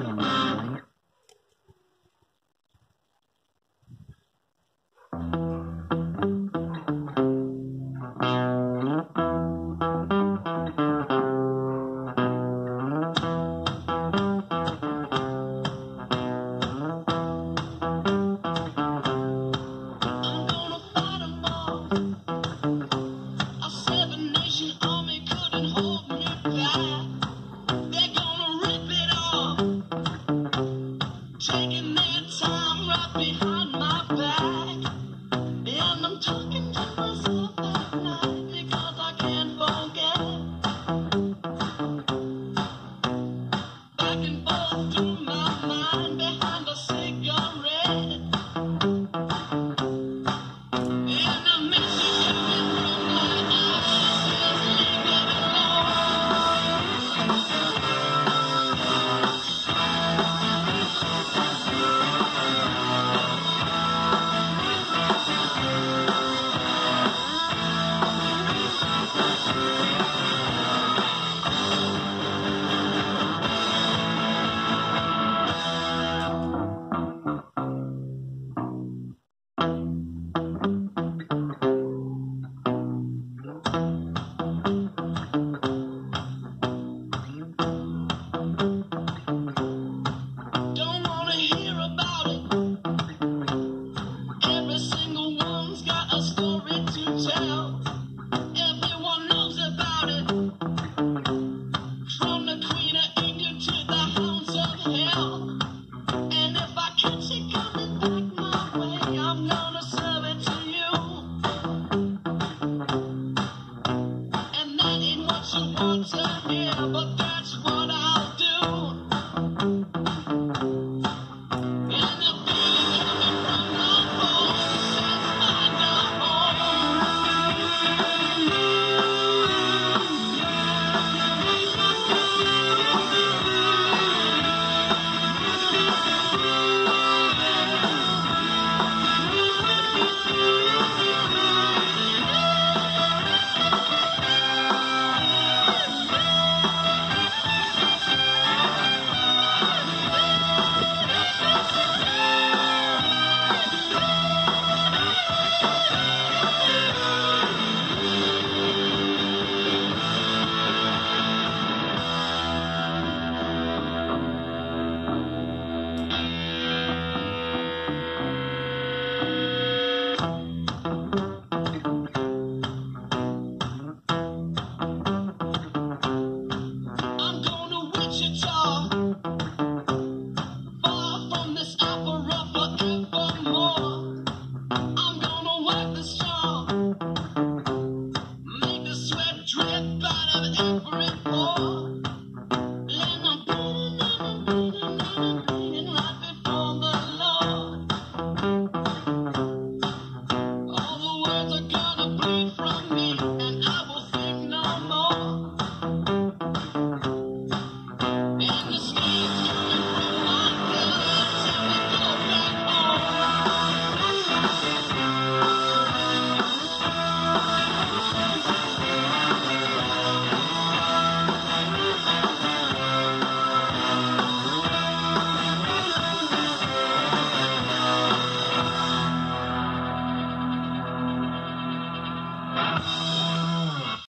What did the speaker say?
thank mm -hmm. you Thank you. Hallelujah. me.